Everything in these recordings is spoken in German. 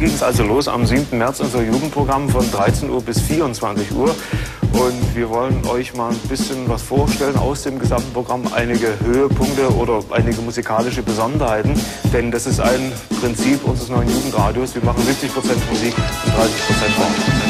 Ging es also los am 7. März unser Jugendprogramm von 13 Uhr bis 24 Uhr. Und wir wollen euch mal ein bisschen was vorstellen aus dem gesamten Programm, einige Höhepunkte oder einige musikalische Besonderheiten. Denn das ist ein Prinzip unseres neuen Jugendradios. Wir machen 70% Musik und 30% Raum.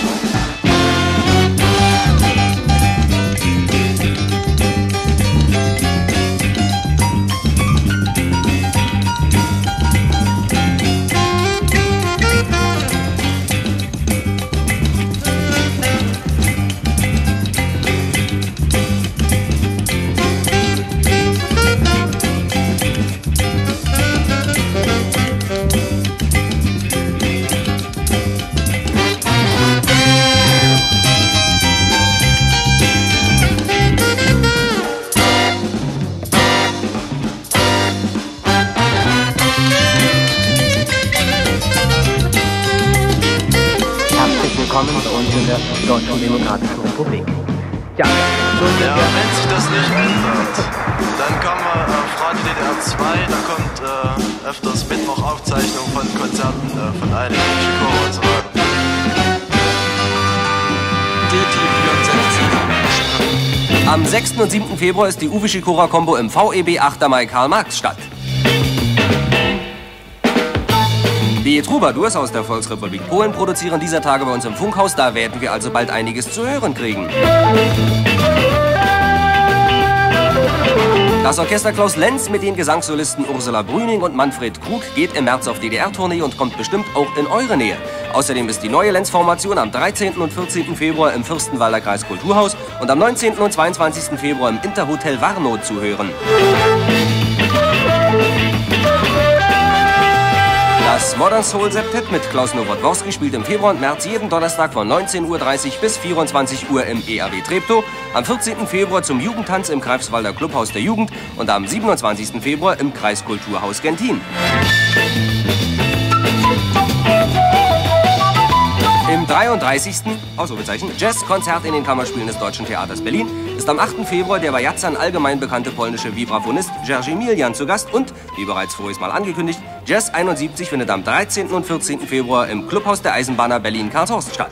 Februar ist die Uwe Schikora Combo im VEB 8. Mai Karl-Marx statt. Die Troubadours aus der Volksrepublik Polen produzieren dieser Tage bei uns im Funkhaus. Da werden wir also bald einiges zu hören kriegen. Das Orchester Klaus Lenz mit den Gesangssolisten Ursula Brüning und Manfred Krug geht im März auf DDR-Tournee und kommt bestimmt auch in eure Nähe. Außerdem ist die neue Lenz-Formation am 13. und 14. Februar im Fürstenwalder Kreis Kulturhaus und am 19. und 22. Februar im Interhotel Warnow zu hören. Das Modern Soul Septet mit Klaus Nowotworski spielt im Februar und März jeden Donnerstag von 19.30 Uhr bis 24 Uhr im EAW Treptow, am 14. Februar zum Jugendtanz im Greifswalder Clubhaus der Jugend und am 27. Februar im Kreiskulturhaus Gentin. 33. Ausrufezeichen Jazzkonzert in den Kammerspielen des Deutschen Theaters Berlin ist am 8. Februar der bei Jazzern allgemein bekannte polnische Vibraphonist Jerzy Milian zu Gast und, wie bereits voriges Mal angekündigt, Jazz 71 findet am 13. und 14. Februar im Clubhaus der Eisenbahner Berlin-Karlshorst statt.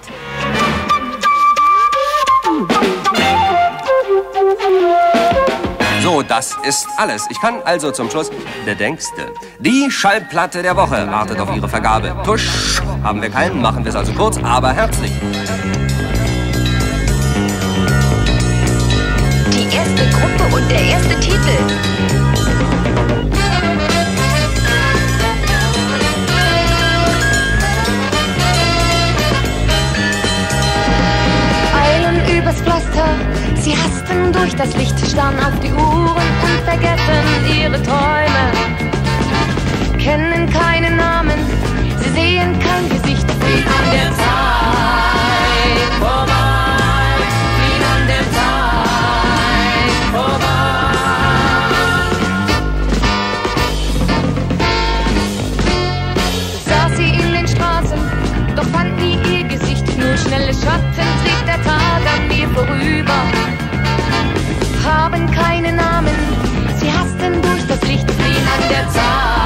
So, das ist alles. Ich kann also zum Schluss, der denkste, die Schallplatte der Woche wartet auf ihre Vergabe. Tusch, haben wir keinen, machen wir es also kurz, aber herzlich. Die erste Gruppe und der erste Titel. Durch das Licht, starren auf die Uhren und vergessen ihre Träume. Kennen keinen Namen, sie sehen kein Gesicht, fliehen an der Zeit vorbei, fliehen an der Zeit vorbei. Saß sie in den Straßen, doch fand nie ihr Gesicht, nur schnelle Schatten trieb der fliehen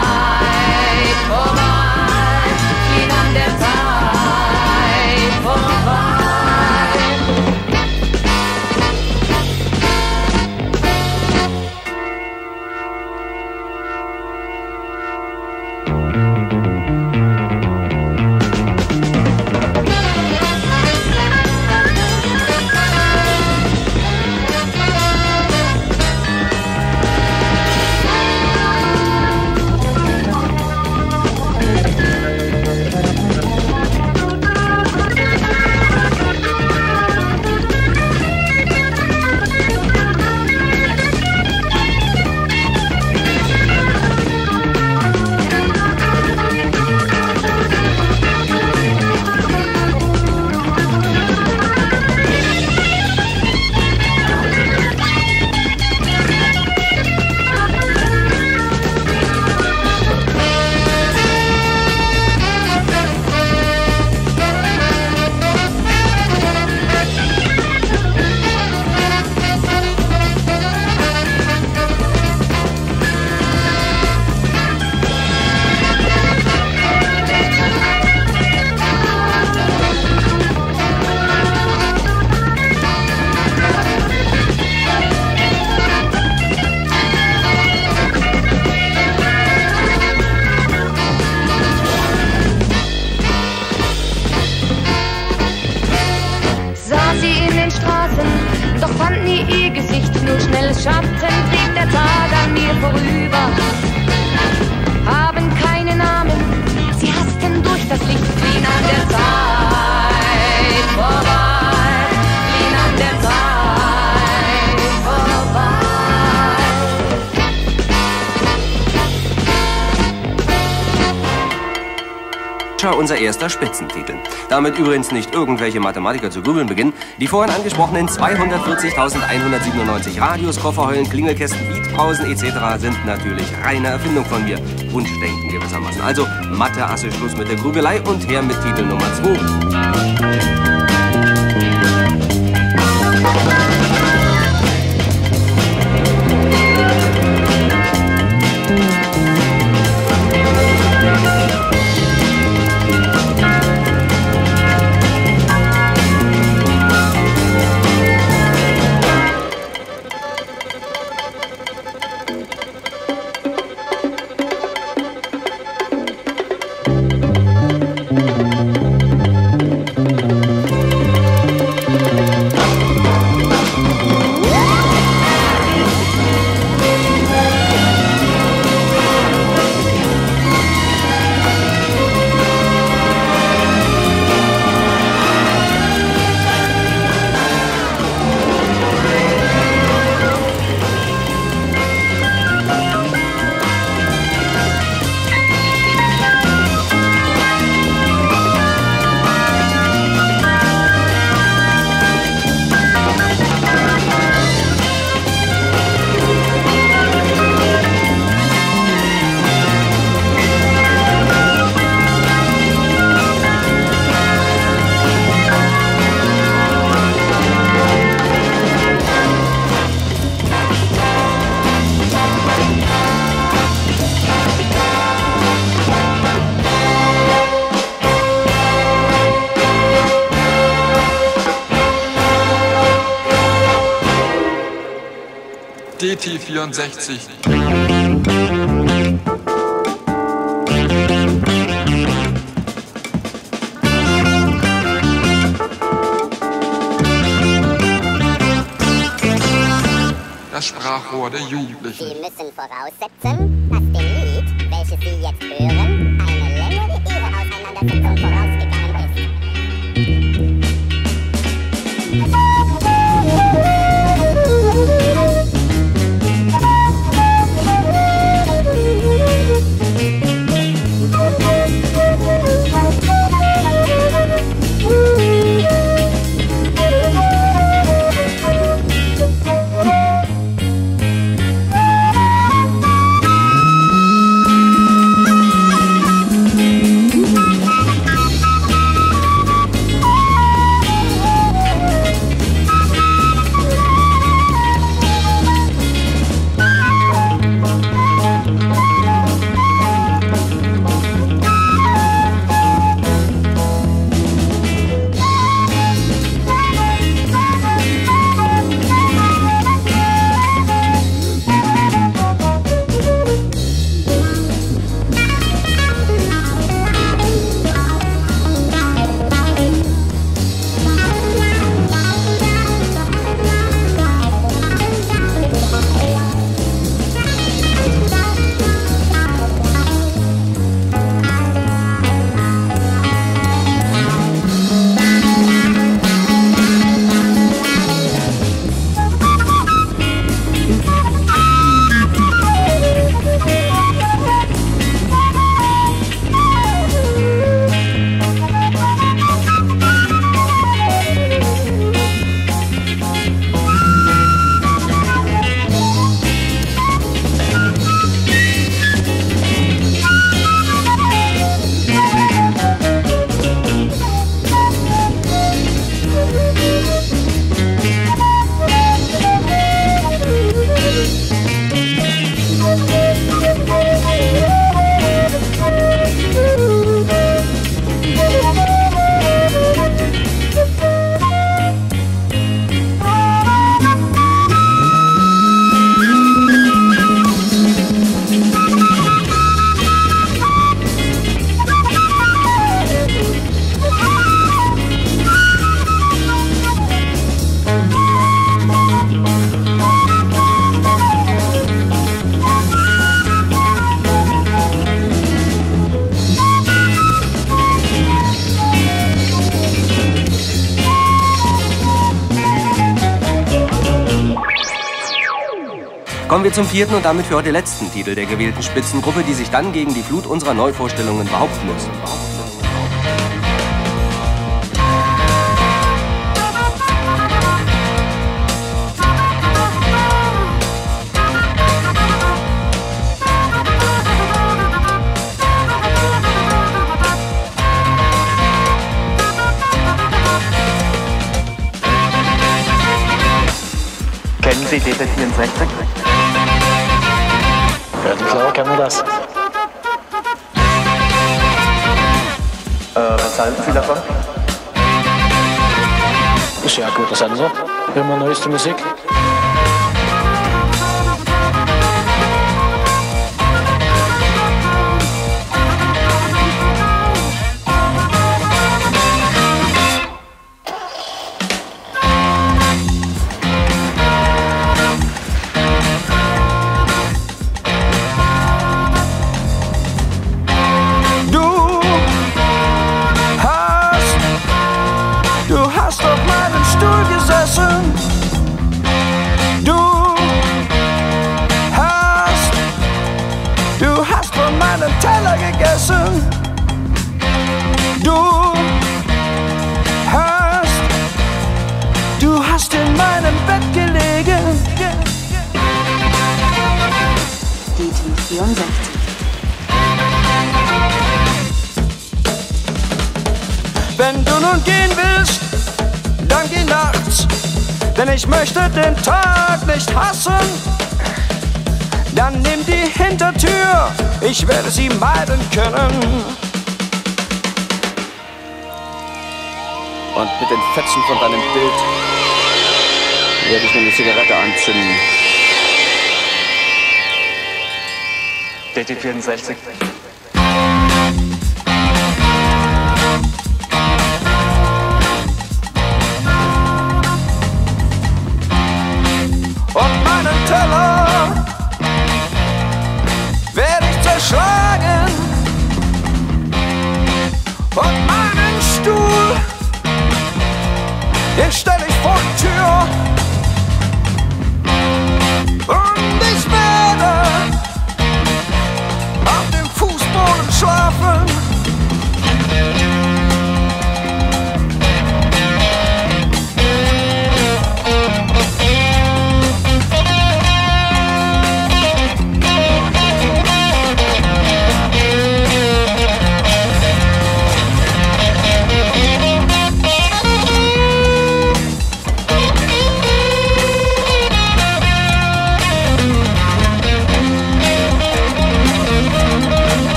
erster Spitzentitel. Damit übrigens nicht irgendwelche Mathematiker zu grübeln beginnen. Die vorhin angesprochenen 240.197 Radios, Kofferheulen, Klingelkästen, Beatpausen etc. sind natürlich reine Erfindung von mir. Wunschdenken gewissermaßen. Also Mathe, Asse, Schluss mit der Grübelei und her mit Titel Nummer 2. DT64. Das Sprachrohr der Jugendlichen. Sie müssen voraussetzen, Kommen wir zum vierten und damit für heute letzten Titel der gewählten Spitzengruppe, die sich dann gegen die Flut unserer Neuvorstellungen behaupten muss. Kennen Sie DT64? Claro que eh, wat zijn Sie davon? dus ja gut, das ist hebben Immer neueste Musik. Wenn du nun gehen willst, dann geh nachts. Denn ich möchte den Tag nicht hassen. Dann nimm die Hintertür, ich werde sie meiden können. Und mit den Fetzen von deinem Bild werde ich mir eine Zigarette anzünden. DT64.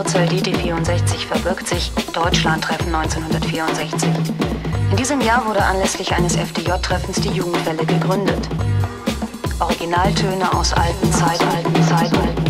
Kürzel DT64 verbirgt sich Deutschlandtreffen 1964. In diesem Jahr wurde anlässlich eines FDJ-Treffens die Jugendwelle gegründet. Originaltöne aus alten Zeiten, alten Zeiten, alten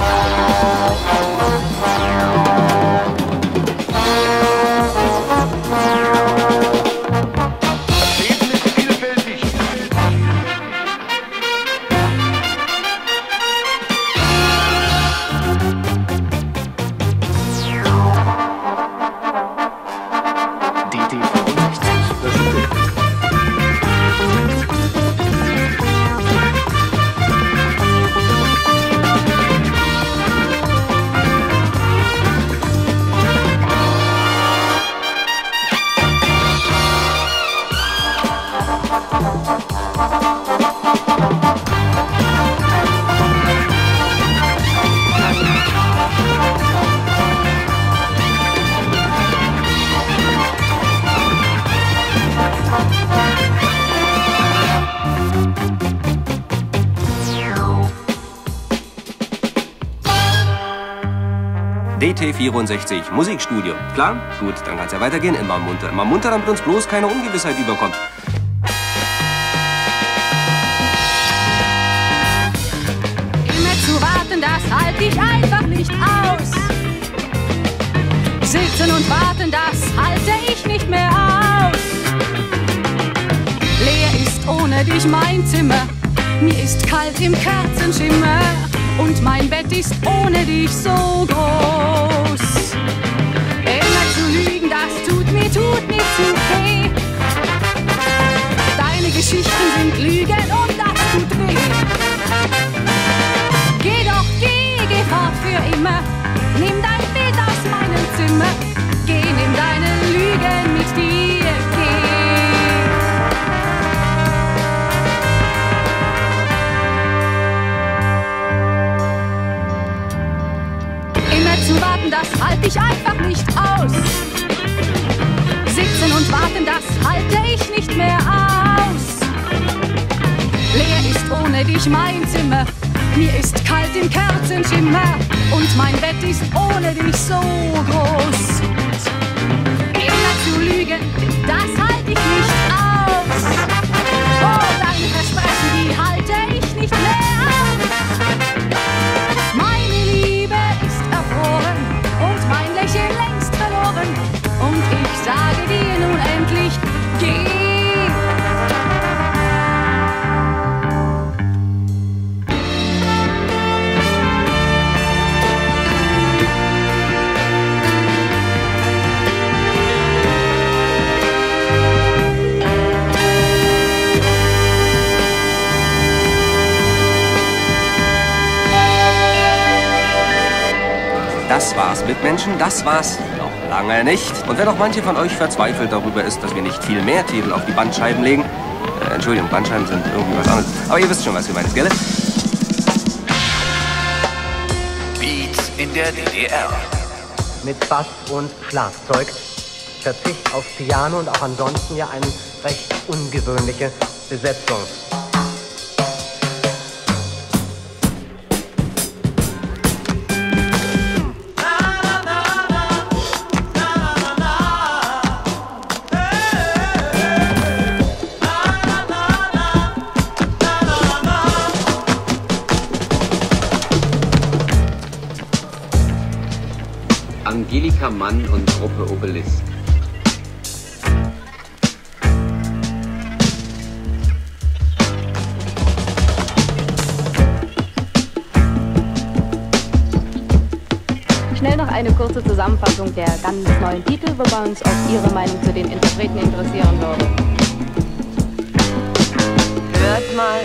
DT64 Musikstudio. Klar? Gut, dann kann's ja weitergehen. Immer munter, immer munter, damit uns bloß keine Ungewissheit überkommt. Immer zu warten, das halte ich einfach nicht aus. Sitzen und warten, das halte ich nicht mehr aus. Leer ist ohne dich mein Zimmer, mir ist kalt im Kerzenschimmer und mein Bett ist ohne dich so groß. Immer zu lügen, das tut mir, tut mir zu weh. Deine Geschichten sind Lügen und das tut weh. Geh doch, geh, geh fort für immer. Nimm dein Bild aus meinem Zimmer. Das halte ich einfach nicht aus. Sitzen und warten, das halte ich nicht mehr aus. Leer ist ohne dich mein Zimmer. Mir ist kalt im Kerzenschimmer und mein Bett ist ohne dich so groß. Immer zu lügen, das halte Das war's, Mitmenschen, das war's noch lange nicht. Und wenn auch manche von euch verzweifelt darüber ist, dass wir nicht viel mehr Titel auf die Bandscheiben legen, äh, Entschuldigung, Bandscheiben sind irgendwie was anderes. Aber ihr wisst schon, was gemeint ist, gell? Beats in der DDR. Mit Bass und Schlagzeug. Verzicht auf Piano und auch ansonsten ja eine recht ungewöhnliche Besetzung. Angelika Mann und Gruppe Obelisk. Schnell noch eine kurze Zusammenfassung der ganz neuen Titel, wobei uns auch Ihre Meinung zu den Interpreten interessieren würde. Hört mal,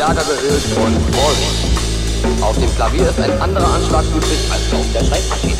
Verstärker geölt und Vorsicht. Auf dem Klavier ist ein anderer Anschlag üblich als auf der Schreibmaschine.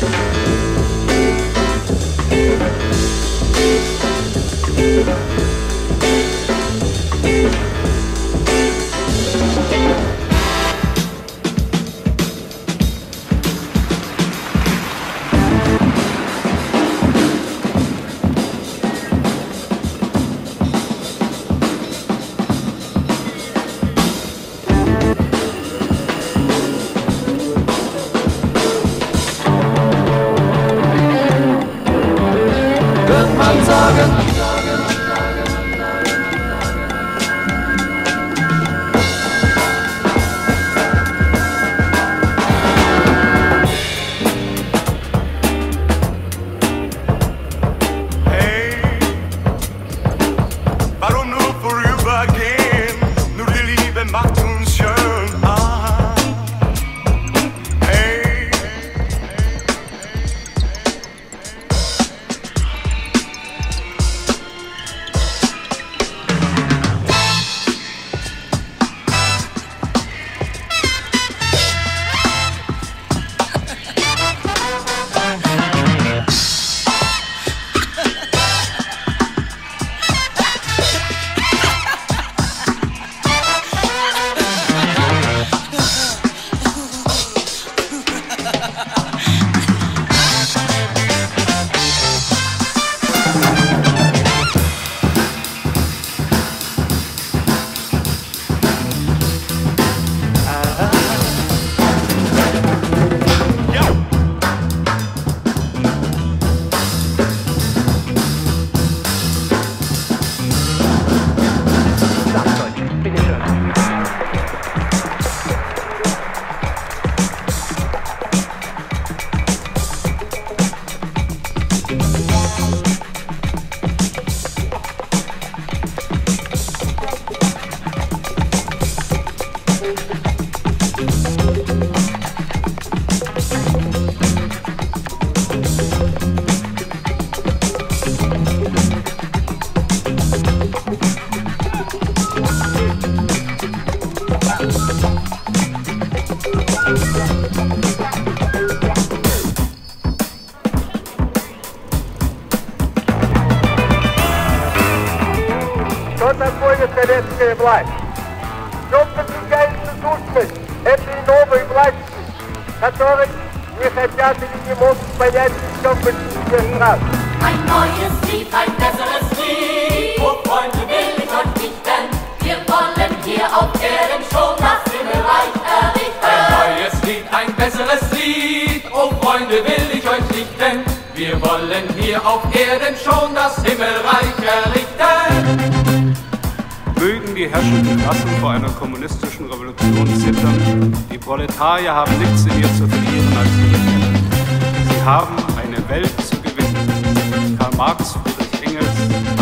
советская власть? В чем заключается сущность этой новой власти, которой не хотят или не могут понять еще в большинстве стран? Ein neues Lied, ein besseres Lied. Oh Freunde, will ich euch nicht, denn wir wollen hier auf Erden schon das Himmelreich errichten. Ein neues Lied, ein besseres Lied. Oh Freunde, will ich euch nicht, denn wir wollen hier auf Erden schon das Himmelreich errichten. Die herrschenden Klassen vor einer kommunistischen Revolution zittern. Die Proletarier haben nichts in ihr zu verlieren als ihre Kennen. Sie haben eine Welt zu gewinnen. Karl Marx, Friedrich Engels,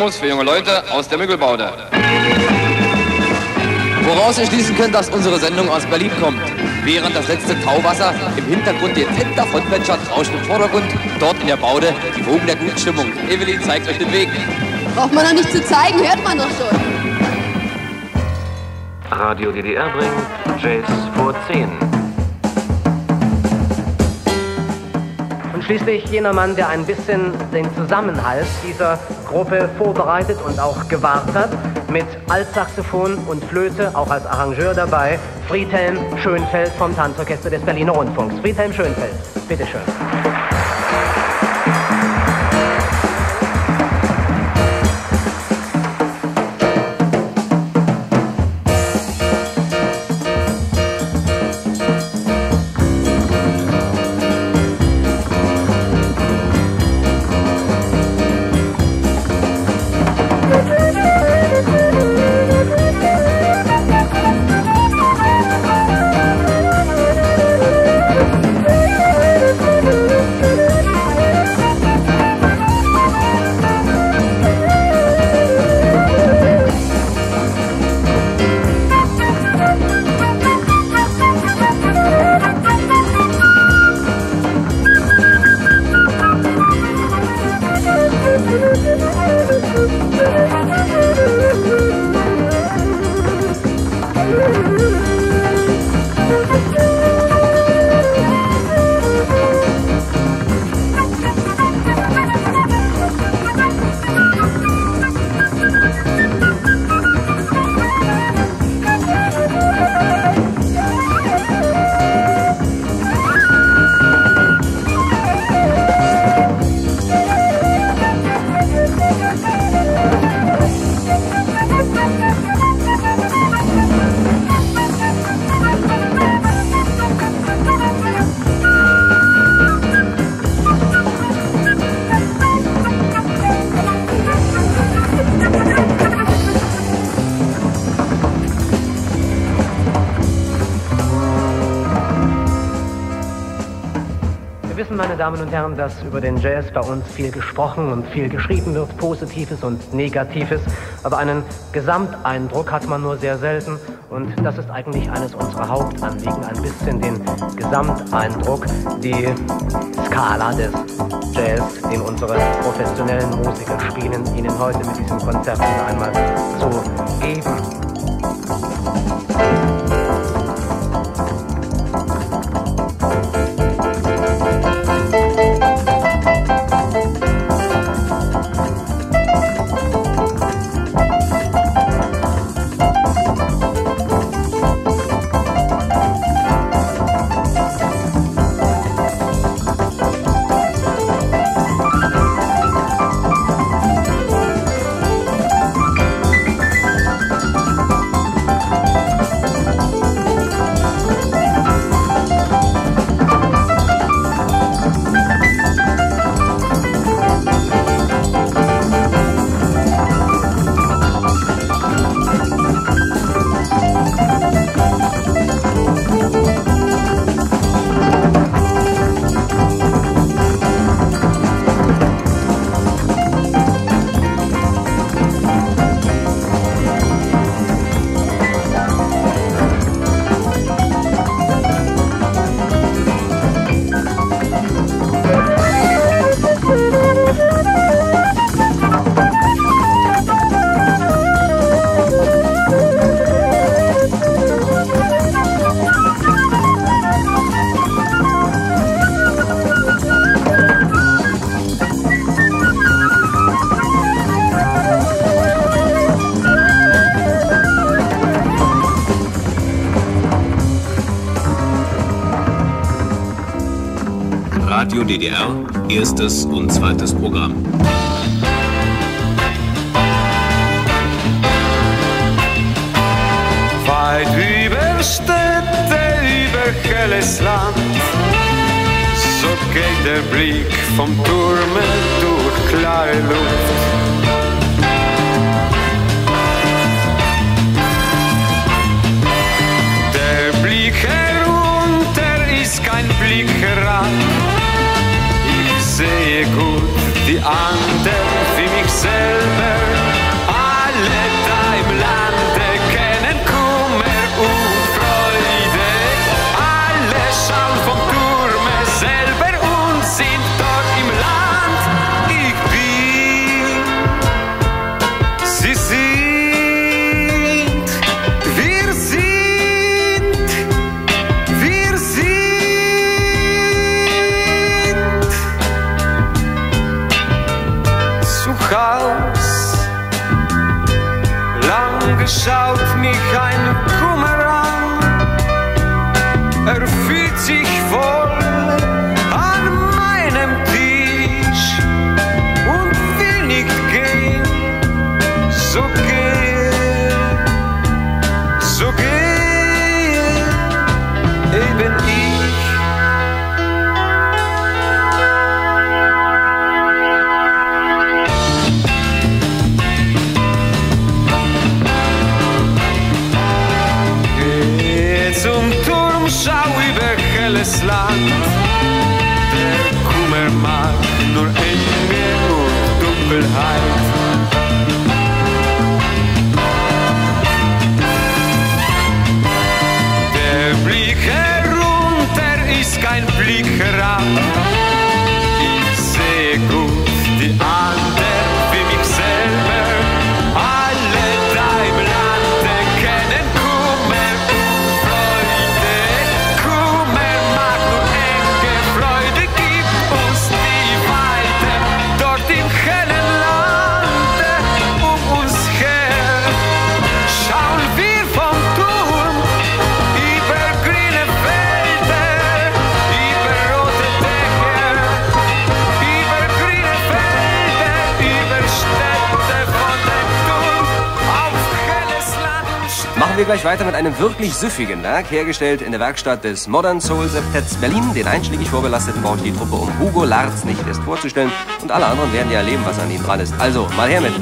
Rhythmus für junge Leute aus der Müggelbaude. Woraus ihr schließen könnt, dass unsere Sendung aus Berlin kommt. Während das letzte Tauwasser im Hintergrund dezent davon plätschert, rauscht im Vordergrund, dort in der Baude, die Wogen der guten Stimmung. Evelyn zeigt euch den Weg. Braucht man doch nicht zu zeigen, hört man doch schon. Radio DDR bringt Jazz vor 10. schließlich jener Mann, der ein bisschen den Zusammenhalt dieser Gruppe vorbereitet und auch gewahrt hat, mit Altsaxophon und Flöte, auch als Arrangeur dabei, Friedhelm Schönfeld vom Tanzorchester des Berliner Rundfunks. Friedhelm Schönfeld, bitteschön. Meine Damen und Herren, dass über den Jazz bei uns viel gesprochen und viel geschrieben wird, Positives und Negatives. Aber einen Gesamteindruck hat man nur sehr selten. Und das ist eigentlich eines unserer Hauptanliegen, ein bisschen den Gesamteindruck, die Skala des Jazz, den unsere professionellen Musiker spielen, Ihnen heute mit diesem Konzert einmal zu geben. Radio DDR, erstes und zweites Programm. Weit über Städte, über helles Land, so geht der Blick vom Turme durch klare Luft. Der Blick herunter ist kein Blick heran. Sehe gut die anderen wie mich selber. Sehe wir gleich weiter mit einem wirklich süffigen Werk, hergestellt in der Werkstatt des Modern Soul Septetts Berlin. Den einschlägig Vorbelasteten baut die Truppe um Hugo Larz nicht erst vorzustellen und alle anderen werden ja erleben, was an ihm dran ist. Also, mal her mit.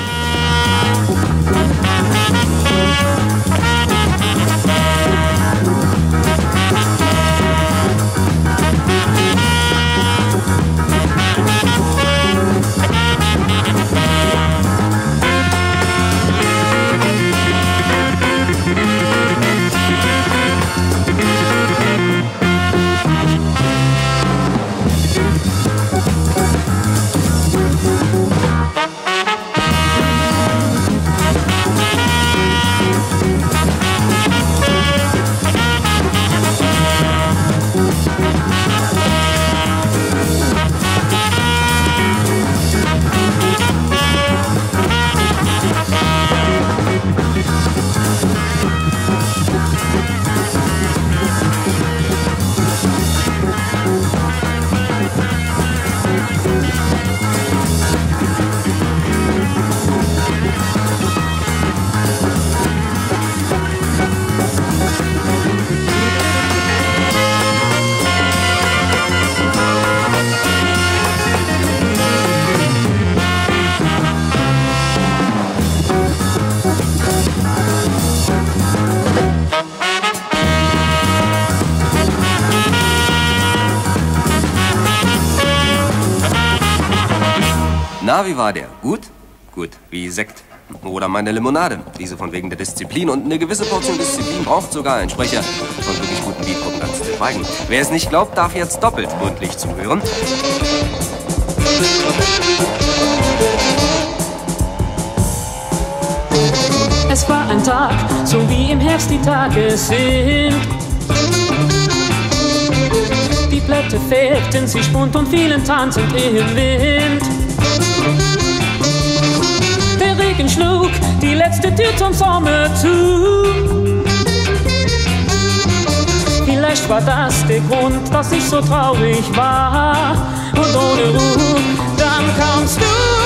Na, wie war der? Gut? Gut, wie Sekt. Oder meine Limonade. Diese von wegen der Disziplin. Und eine gewisse Portion Disziplin braucht sogar ein Sprecher von wirklich guten Beatgruppen ganz zu schweigen. Wer es nicht glaubt, darf jetzt doppelt mundlich zuhören. Es war ein Tag, so wie im Herbst die Tage sind. Die Blätter färbten sich bunt und fielen tanzend im Wind. Regen schlug die letzte Tür zum Sommer zu. Vielleicht war das der Grund, dass ich so traurig war und ohne Ruhe. Dann kamst du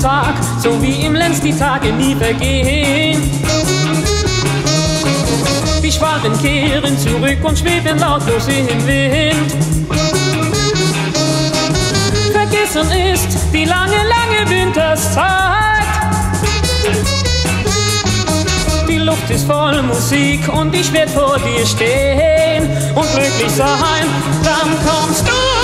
Tag, so wie im Lenz die Tage nie vergehen. Die Schwalben kehren zurück und schweben lautlos im Wind. Vergessen ist die lange, lange Winterszeit. Die Luft ist voll Musik und ich werd vor dir stehen und glücklich sein. Dann kommst du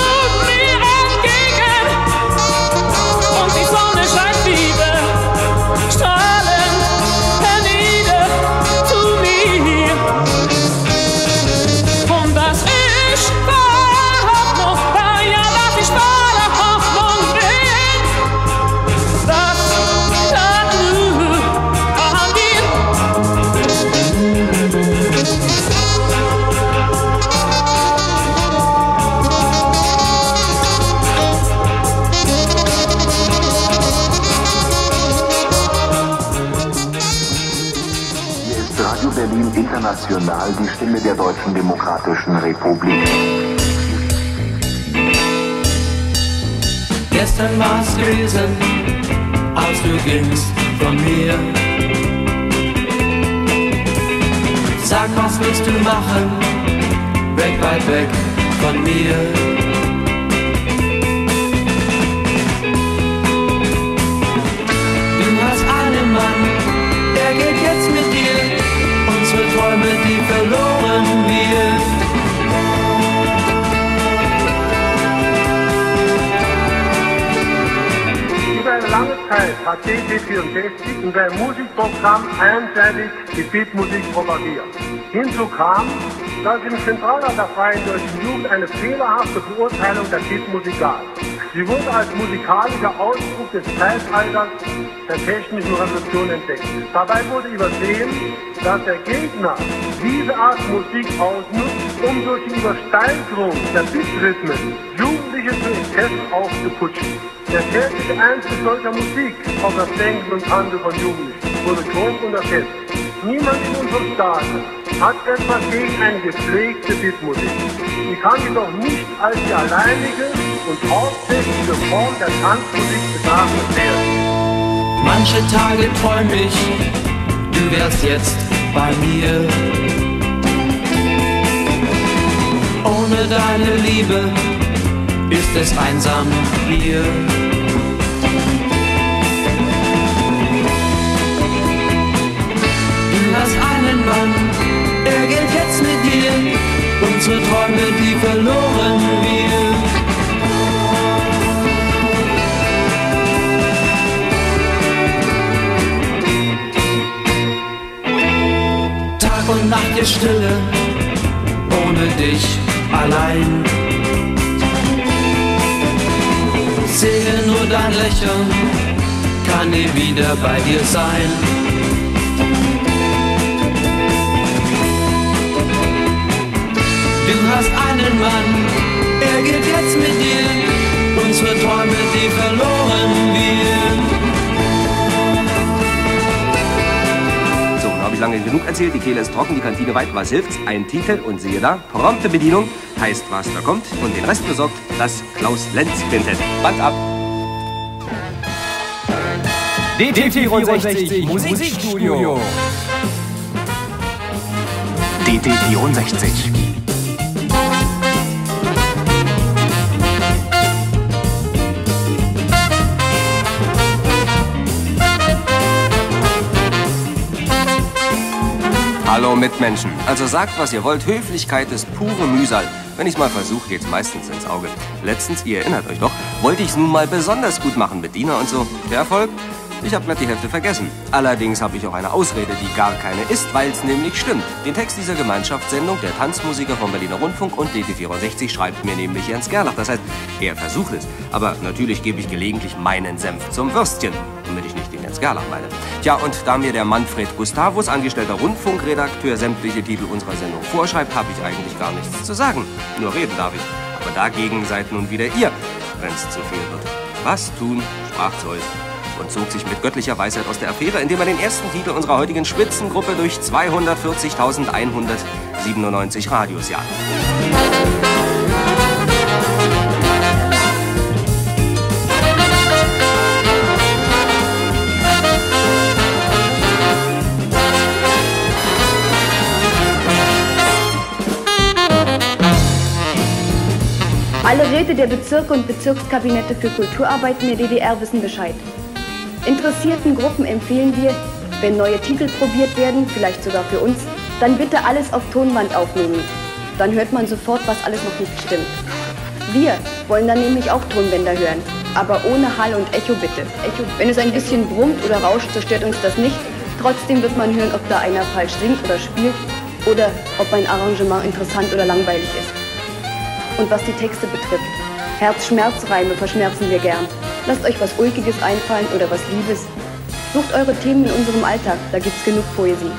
Deutschen Demokratischen Republik. Gestern war's gewesen, als du gingst von mir. Sag, was willst du machen? Weg, weit weg von mir. Hat DT64 in seinem Musikprogramm einseitig die Beatmusik propagiert. Hinzu kam, dass im Zentralrat der Freien Deutschen Jugend eine fehlerhafte Beurteilung der Beatmusik gab. Sie wurde als musikalischer Ausdruck des Zeitalters der technischen Revolution entdeckt. Dabei wurde übersehen, dass der Gegner diese Art Musik ausnutzt, um durch die Übersteigerung der Bitrhythmen Jugendliche zu Exzessen aufzuputschen. Der tägliche Einfluss solcher Musik auf das Denken und Handeln von Jugendlichen wurde grob unterschätzt. Niemand in unserem Staat hat etwas gegen eine gepflegte Beatmusik. Sie kann jedoch nicht als die alleinige und hauptsächliche Form der Tanzmusik betrachtet werden. Manche Tage träum ich, du wärst jetzt bei mir. Ohne deine Liebe ist es einsam hier. Du hast einen Mann, er geht jetzt mit dir. Unsere Träume, die verloren wir. Tag und Nacht ist Stille, ohne dich allein. Dein Lächeln, kann nie wieder bei dir sein. Du hast einen Mann, er geht jetzt mit dir. Unsere Träume, die verloren wir. So, nun habe ich lange genug erzählt, die Kehle ist trocken, die Kantine weit, was hilft's? Ein Titel und siehe da, prompte Bedienung, heißt was da kommt und den Rest besorgt das Klaus Lenz Quintett. Band ab! DT64 Musikstudio. DT64. Hallo Mitmenschen. Also sagt, was ihr wollt. Höflichkeit ist pure Mühsal. Wenn ich's mal versuche, geht's meistens ins Auge. Letztens, ihr erinnert euch doch, wollte ich's nun mal besonders gut machen mit Diener und so. Der Erfolg? Ich habe glatt die Hälfte vergessen. Allerdings habe ich auch eine Ausrede, die gar keine ist, weil's nämlich stimmt. Den Text dieser Gemeinschaftssendung, der Tanzmusiker vom Berliner Rundfunk und DT64 schreibt mir nämlich Jens Gerlach. Das heißt, er versucht es. Aber natürlich gebe ich gelegentlich meinen Senf zum Würstchen, damit ich nicht den Jens Gerlach meine. Tja, und da mir der Manfred Gustavus, angestellter Rundfunkredakteur, sämtliche Titel unserer Sendung vorschreibt, habe ich eigentlich gar nichts zu sagen. Nur reden darf ich. Aber dagegen seid nun wieder ihr, wenn's zu viel wird. Was tun, sprach Zeus und zog sich mit göttlicher Weisheit aus der Affäre, indem er den ersten Titel unserer heutigen Spitzengruppe durch 240.197 Radios jagte. Alle Räte der Bezirke und Bezirkskabinette für Kulturarbeit in der DDR wissen Bescheid. Interessierten Gruppen empfehlen wir, wenn neue Titel probiert werden, vielleicht sogar für uns, dann bitte alles auf Tonband aufnehmen. Dann hört man sofort, was alles noch nicht stimmt. Wir wollen dann nämlich auch Tonbänder hören, aber ohne Hall und Echo bitte. Echo. Wenn es ein bisschen brummt oder rauscht, so stört uns das nicht. Trotzdem wird man hören, ob da einer falsch singt oder spielt oder ob ein Arrangement interessant oder langweilig ist. Und was die Texte betrifft, Herz-Schmerz-Reime verschmerzen wir gern. Lasst euch was Ulkiges einfallen oder was Liebes. Sucht eure Themen in unserem Alltag, da gibt's genug Poesie.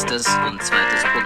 Erstes und zweites Programm.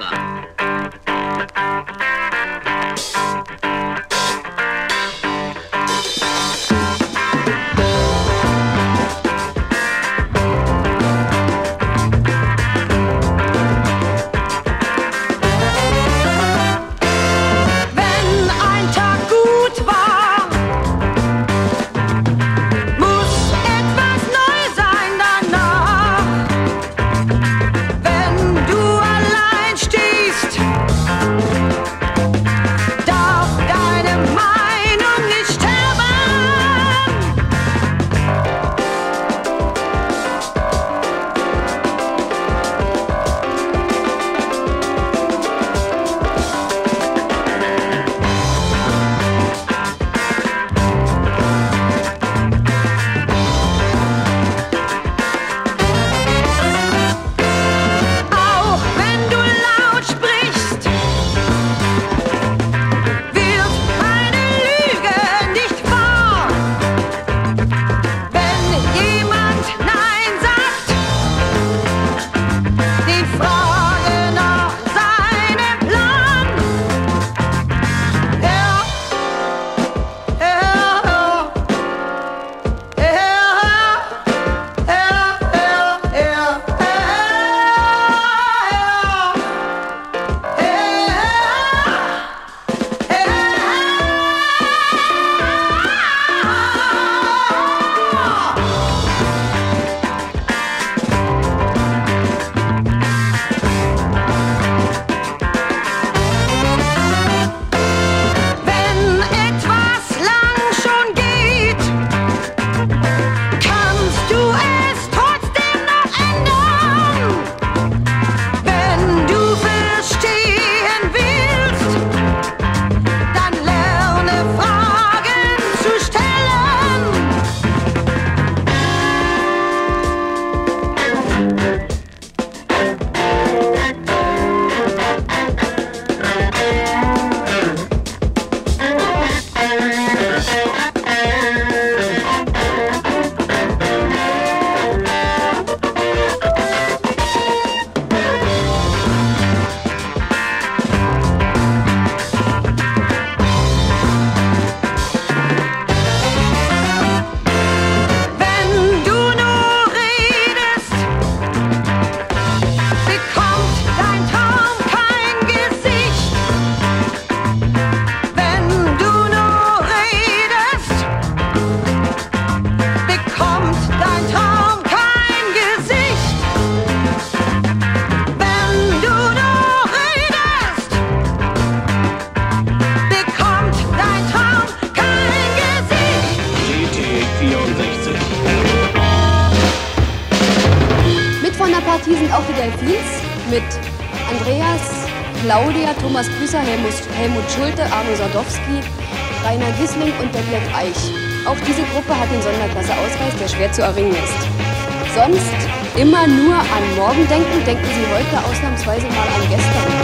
zu erringen ist. Sonst immer nur an morgen denken, denken Sie heute ausnahmsweise mal an gestern.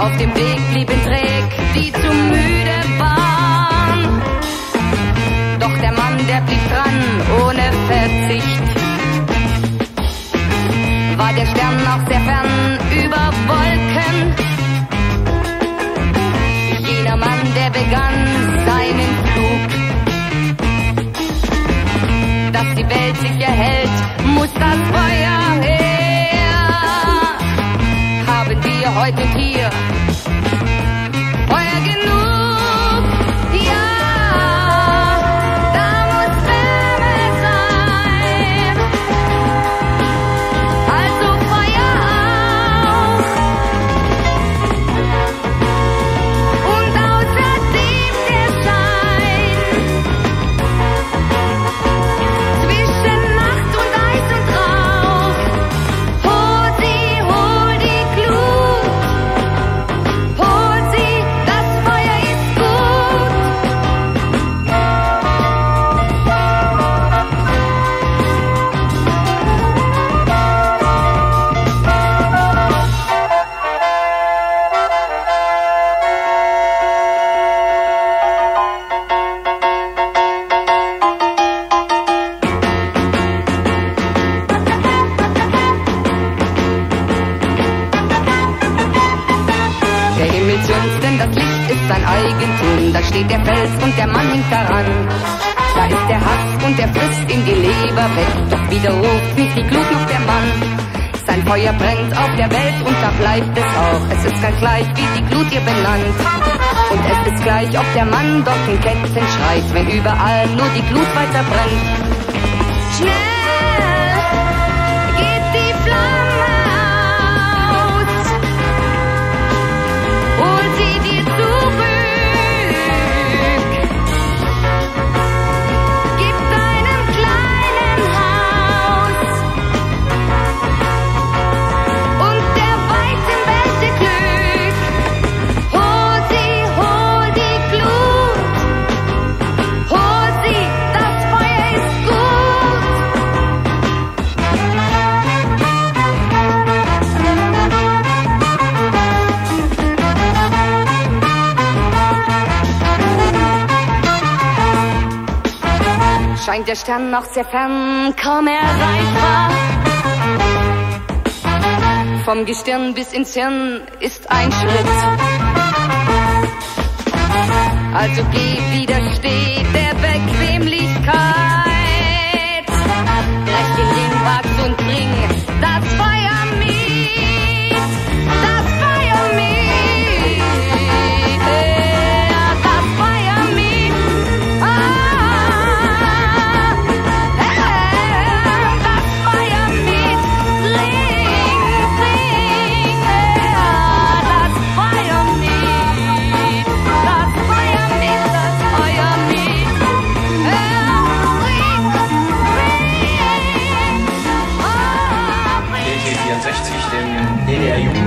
Auf dem Weg blieben träg, die zu müde waren. Doch der Mann, der blieb dran, ohne Verzicht. War der Stern noch sehr fern über Wolken. Jener Mann, der begann seinen Flug. Dass die Welt sich erhält, muss das Feuer hin. heute mit hier. Brennt auf der Welt und da bleibt es auch. Es ist ganz gleich, wie die Glut ihr benannt. Und es ist gleich, ob der Mann Ketten schreit, wenn überall nur die Glut weiter brennt. Der Stern noch sehr fern, kaum erreichbar. Vom Gestirn bis ins Hirn ist ein Schritt. Also geh, widersteh der Bequemlichkeit. Brech den Ring, wag's und bring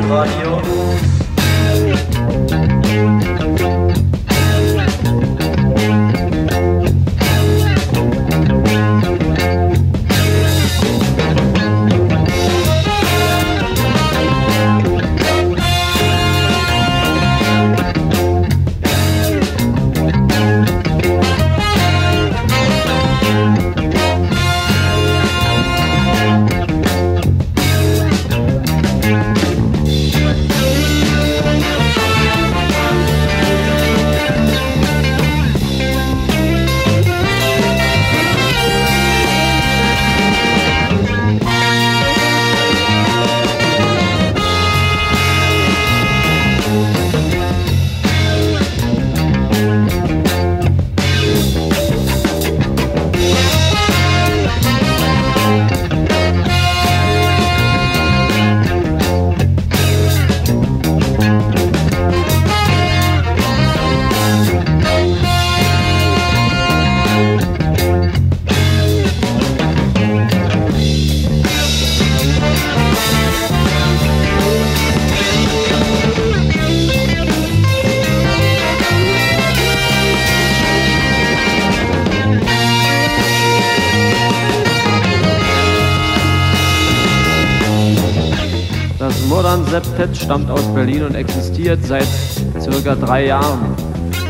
DDR-Jugendradio. Septet stammt aus Berlin und existiert seit circa drei Jahren.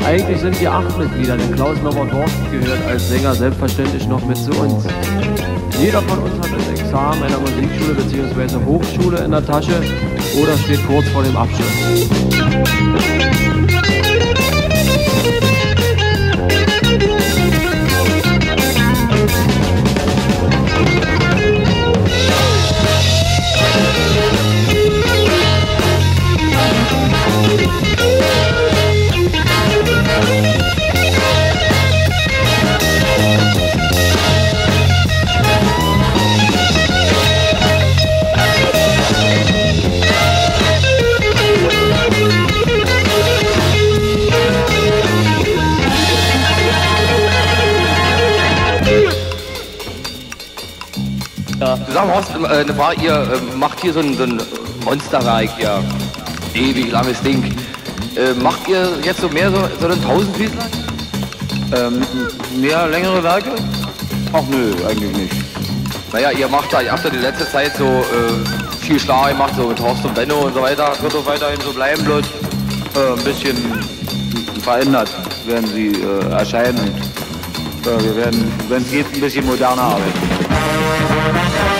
Eigentlich sind wir acht Mitglieder, denn Klaus Norbert gehört als Sänger selbstverständlich noch mit zu uns. Jeder von uns hat das Examen einer Musikschule bzw. Hochschule in der Tasche oder steht kurz vor dem Abschluss. Äh, Frage, ihr äh, macht hier so ein, so ein Monsterwerk hier. Ewig langes Ding. Äh, macht ihr jetzt so mehr so, so einen Tausendfüßler? Ähm, mehr längere Werke? Ach nö, eigentlich nicht. Naja, ihr macht da, ihr habt ja die letzte Zeit so äh, viel Schlag gemacht, so mit Horst und Benno und so weiter. Wird auch weiterhin so bleiben, bloß äh, ein bisschen verändert werden sie äh, erscheinen. Und, äh, wir werden, wenn es geht, ein bisschen moderner arbeiten.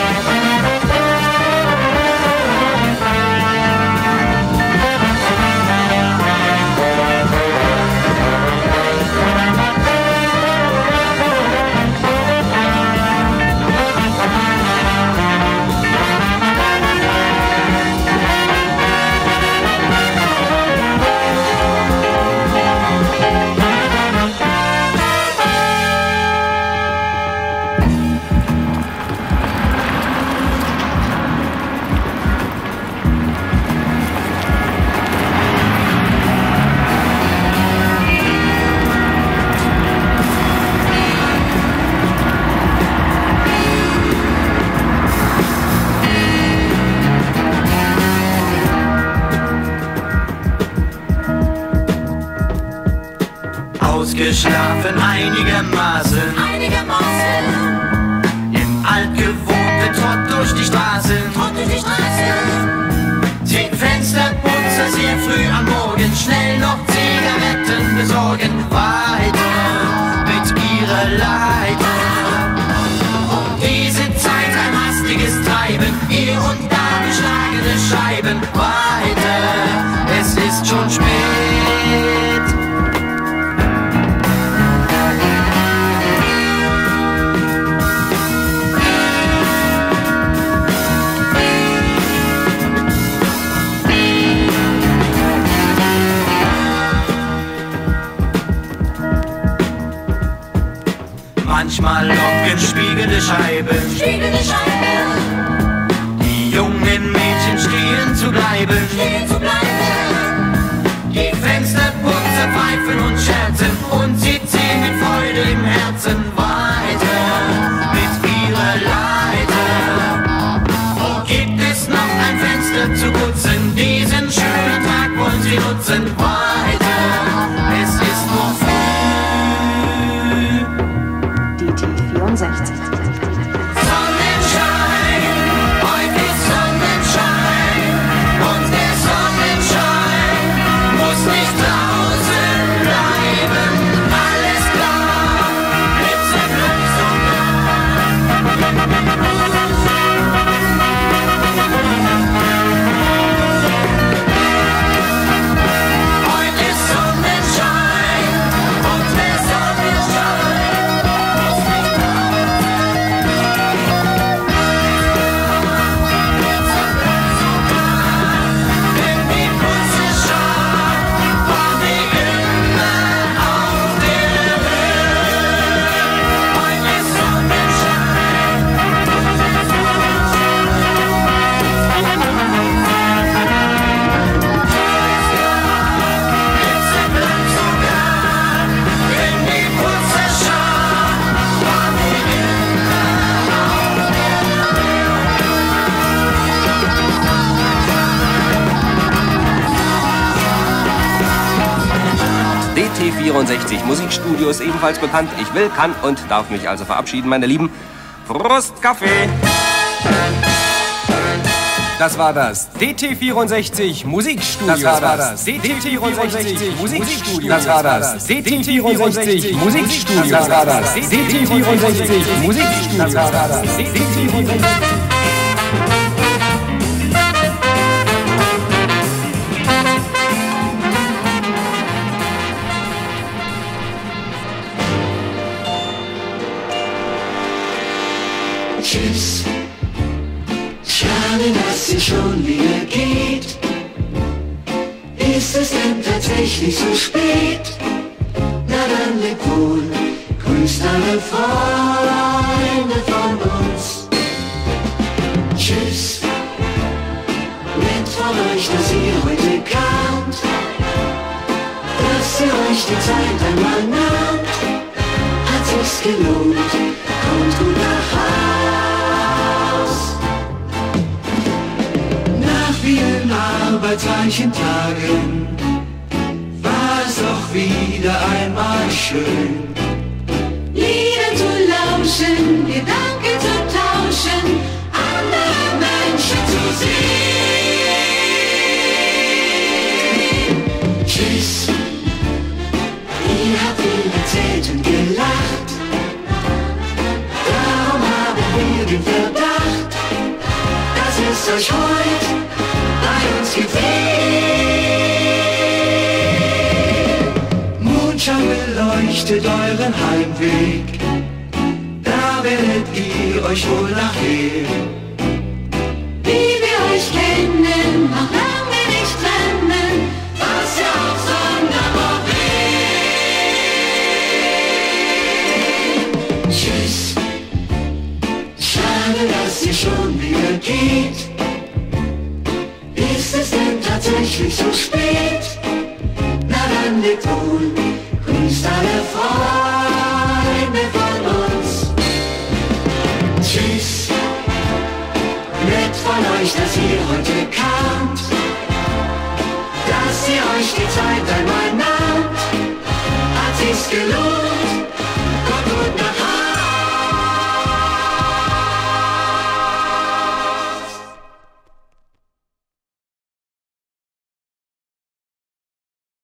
Geschlafen einigermaßen. Einigermaßen. Im altgewohnten Trott durch die Straßen. Trott durch die Straßen. Die Fensterputzer sehr früh am Morgen schnell noch Zigaretten besorgen. Weiter mit ihrer Leiter. Um diese Zeit ein hastiges Treiben. Hier und da beschlagene Scheiben. Weiter, es ist schon spät. Manchmal locken spiegelnde Scheiben. Spiegelnde Scheiben. Die jungen Mädchen stehen zu bleiben. Stehen zu bleiben. Die Fensterputzer pfeifen und scherzen und sie ziehen mit Freude im Herzen DT64 Musikstudio ist ebenfalls bekannt. Ich will, kann und darf mich also verabschieden, meine Lieben. Prost Kaffee! Das war das DT64 Musikstudio. Das war das DT64 Musikstudio. Das war das DT64 Musikstudio. Das war das DT64 Musikstudio. Das war das DT64 Tschüss. Schade, dass ihr schon wieder geht. Ist es denn tatsächlich so spät? Na dann lebt wohl, grüßt alle Freunde von uns. Tschüss. Nett von euch, dass ihr heute kamt. Dass ihr euch die Zeit einmal nahmt. Hat sich's gelohnt. Arbeitsreichen Tagen war es doch wieder einmal schön. Liedern zu lauschen, Gedanken zu tauschen, andere Menschen zu sehen. Tschüss, ihr habt viel erzählt und gelacht. Darum haben wir den Verdacht, dass es euch heute. Mondschein beleuchtet euren Heimweg, da werdet ihr euch wohl nachher.